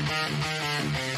and then and then